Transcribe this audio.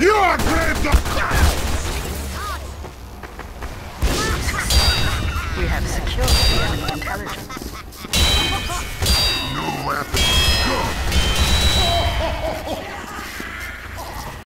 You are grave We have secured the enemy intelligence.